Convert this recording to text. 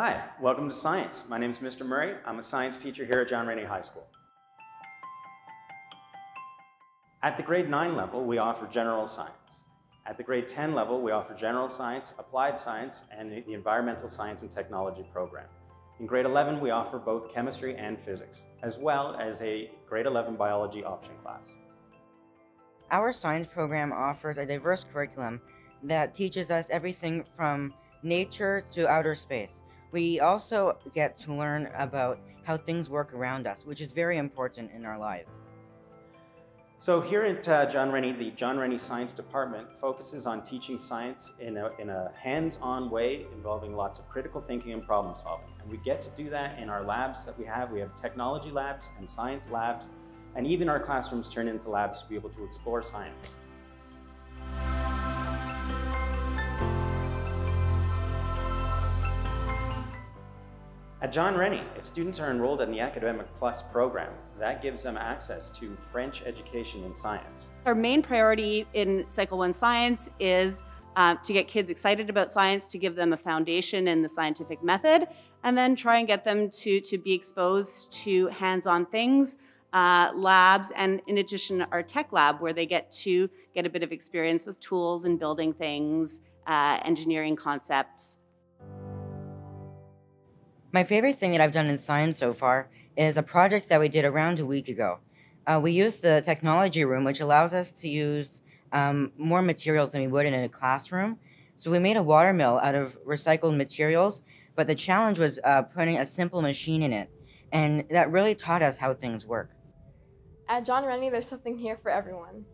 Hi, welcome to Science. My name is Mr. Murray. I'm a science teacher here at John Rennie High School. At the grade 9 level, we offer general science. At the grade 10 level, we offer general science, applied science, and the environmental science and technology program. In grade 11, we offer both chemistry and physics, as well as a grade 11 biology option class. Our science program offers a diverse curriculum that teaches us everything from nature to outer space. We also get to learn about how things work around us, which is very important in our lives. So here at uh, John Rennie, the John Rennie Science Department focuses on teaching science in a, in a hands-on way involving lots of critical thinking and problem solving. And we get to do that in our labs that we have. We have technology labs and science labs, and even our classrooms turn into labs to be able to explore science. At John Rennie, if students are enrolled in the Academic Plus program, that gives them access to French education in science. Our main priority in Cycle 1 Science is uh, to get kids excited about science, to give them a foundation in the scientific method, and then try and get them to, to be exposed to hands-on things, uh, labs, and in addition, our tech lab, where they get to get a bit of experience with tools and building things, uh, engineering concepts, my favorite thing that I've done in science so far is a project that we did around a week ago. Uh, we used the technology room, which allows us to use um, more materials than we would in a classroom. So we made a water mill out of recycled materials, but the challenge was uh, putting a simple machine in it. And that really taught us how things work. At John Rennie, there's something here for everyone.